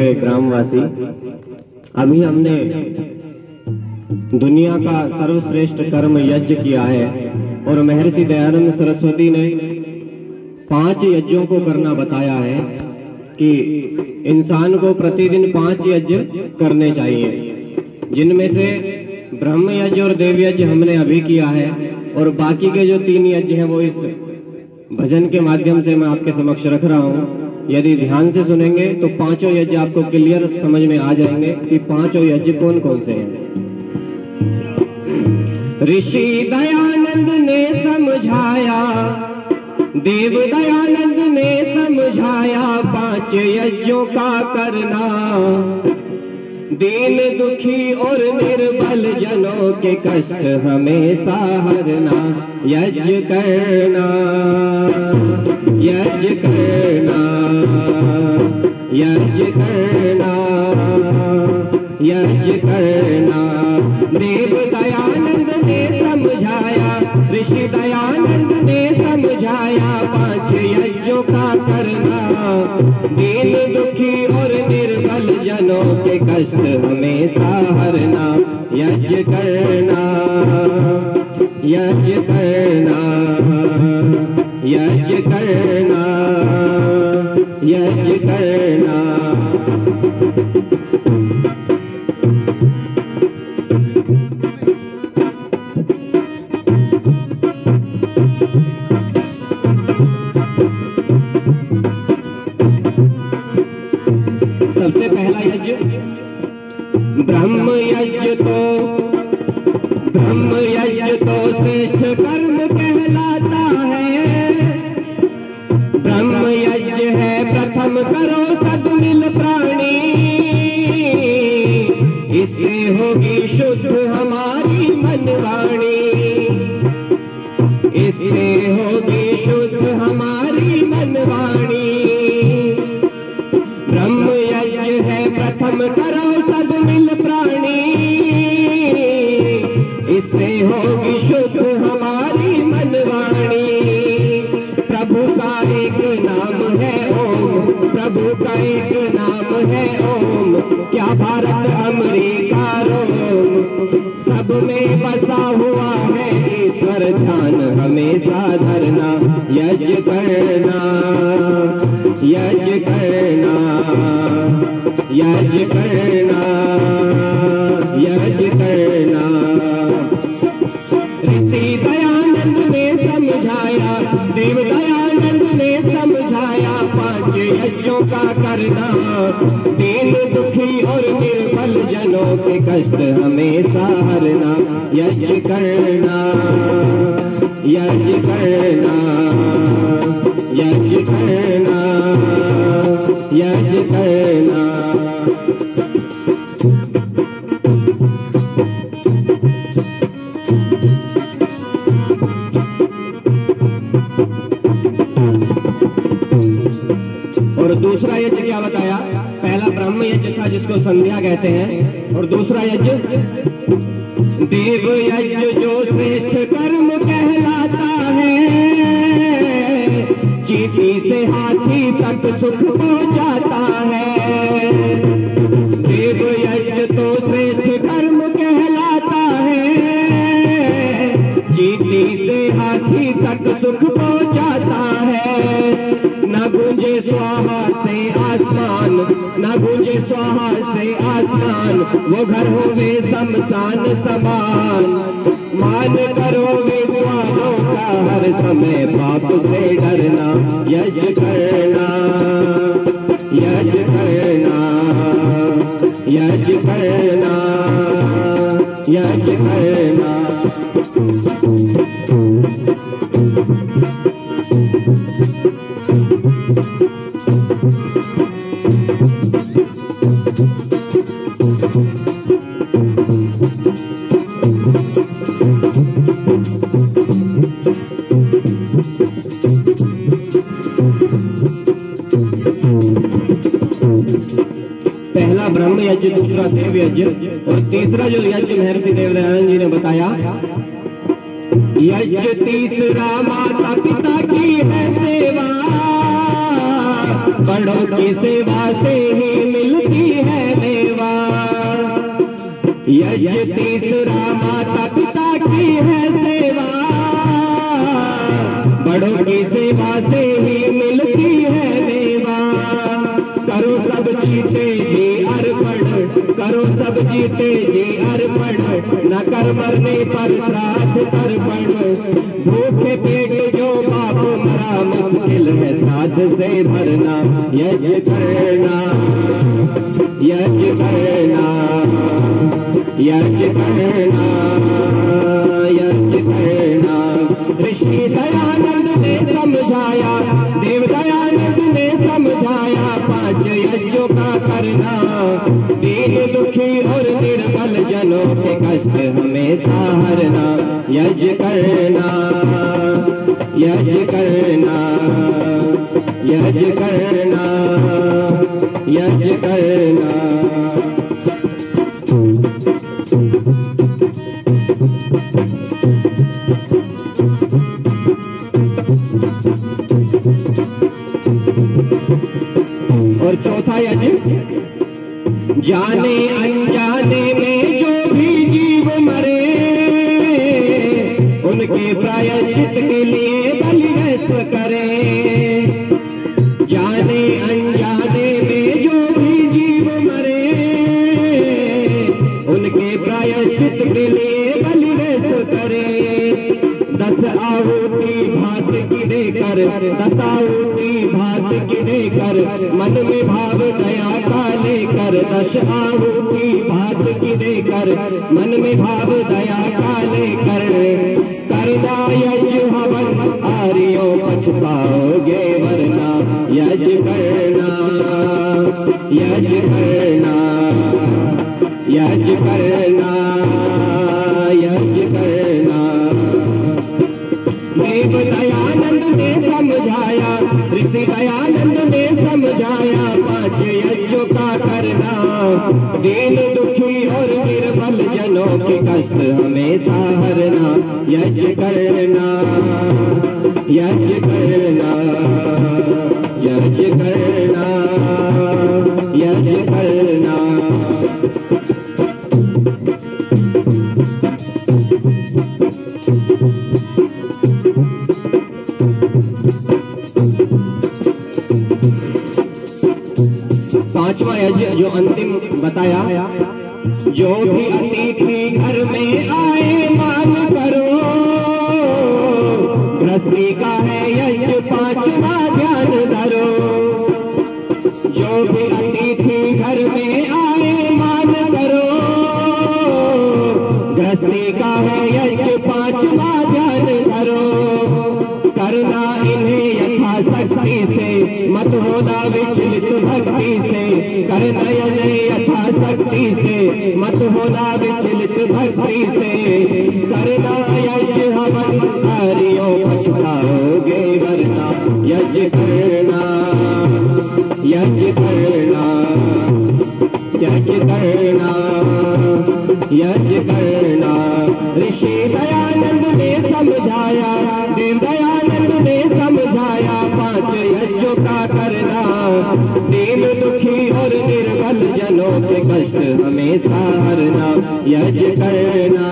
ग्रामवासी, अभी हमने दुनिया का सर्वश्रेष्ठ कर्म यज्ञ किया है और महर्षि दयानंद सरस्वती ने पाँच यज्ञों को करना बताया है कि इंसान को प्रतिदिन पाँच यज्ञ करने चाहिए। जिनमें से ब्रह्म यज्ञ और देव यज्ञ हमने अभी किया है और बाकी के जो तीन यज्ञ हैं वो इस भजन के माध्यम से मैं आपके समक्ष रख रहा हूँ। यदि ध्यान से सुनेंगे तो पाँचों यज्ञ आपको क्लियर समझ में आ जाएँगे कि पाँचों यज्ञ कौन कौन से हैं। ऋषि दयानंद ने समझाया, देव दयानंद ने समझाया पाँच यज्ञों का करना। दीन दुखी और निर्बल जनों के कष्ट हमेशा हरना, यज्ञ करना। यज्ञ करना यज्ञ करना यज्ञ करना देव दयानंद ने समझाया, ऋषि दयानंद ने समझाया पाँच यज्ञों का करना। दीन दुखी और निर्बल जनों के कष्ट हमेशा हरना यज्ञ करना यज्ञ करना यज्ञ करना यज्ञ करना सबसे पहला यज्ञ ब्रह्म यज्ञ तो ब्रह्म यज्ञ तो श्रेष्ठ कर्म कहलाता है। ब्रह्म यज्ञ है, प्रथम करो सब मिल प्राणी। इससे होगी शुद्ध हमारी इससे होगी शुद्ध हमारी मनवाणी। प्रभु का एक नाम है ओम, प्रभु का एक नाम है ओम। क्या भारत अमरीका रोम? सब में बसा हुआ है ईश्वर, ध्यान हमेशा धरना, यज्ञ करना यज्ञ करना यज्ञ करना। समझाया देव दयानंद ने समझाया पाँच यज्ञों का करना। दीन दुखी और निर्बल जनों के कष्ट हमेशा हरना। यज्ञ करना यज्ञ करना। दूसरा यज्ञ क्या बताया? पहला ब्रह्म यज्ञ था जिसको संध्या कहते हैं, और दूसरा यज्ञ? देव यज्ञ जो श्रेष्ठ कर्म कहलाता है। चीटी से हाथी तक सुख हो जाता है। न गूंजे स्वाहा से आसान, वो घर हो शमशान समान। मान करो वे का हर समय पाप से डरना यज करना यज करना यज करना यज करना। दूसरा देव यज्ञ और तीसरा जो यज्ञ महर्षि देवदयानंद जी ने बताया, यज्ञ तीसरा माता पिता की है सेवा। बड़ों की सेवा से ही मिलती है मेवा। यज्ञ तीसरा माता पिता की है सेवा। बड़ों की सेवा से ही मिलती है मेवा। करो सब जीते जीते जी अर्पण न कर मरने पर श्राद्ध अर्पण भूखे पेट जो बाप मरा मुश्किल है साध से भरना, यज्ञ करना यज्ञ करना यज्ञ करना यज्ञ करना। ऋषि दयानंद और निर्बल जनों के कष्ट हमेशा हरना। यज करना यज करना यज करना यज करना। उनके प्रायश्चित के लिए बलिरस करे जाने अनजाने में जो भी जीव मरे, उनके प्रायश्चित के लिए बलिरस करे दस आहुति भात की देकर दस आहुति भात की देकर मन में भाव दया का लेकर, दस आहुति भात की देकर मन में भाव दया का लेकर। वरना यज हवन आर्यो पछताओगे वरना यज करना यज करना यज करना। जनों के कष्ट हमेशा हरना यज्ञ करना यज्ञ करना यज्ञ करना यज्ञ करना। पांचवा यज्ञ जो अंतिम बताया, जो भी अतिथि यज्ञ ध्यान धरो जो भी अतिथि घर में आए मान करो गृहस्थी का है यज्ञ पांचवा ध्यान धरो करना इन्हें यथाशक्ति से मत होना विचलित भक्ति से करना इन्हें यथाशक्ति से मत होना विचलित भक्ति से करना यज्ञ हवन हरियो पछताओगे वरना यज्ञ करना यज्ञ करना यज्ञ करना यज्ञ करना ऋषि दयानंद ने समझाया, देव दयानंद ने समझाया, पाँच यज्ञों का करना और जनों के कष्ट हमेशा हरना यज्ञ करना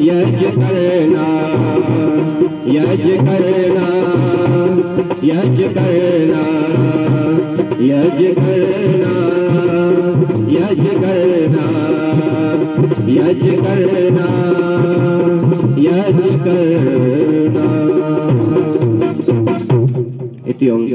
यज्ञ करना यज्ञ करना यज्ञ करना। यज्ञ करना यज्ञ करना यज्ञ करना यज्ञ करना इति ओम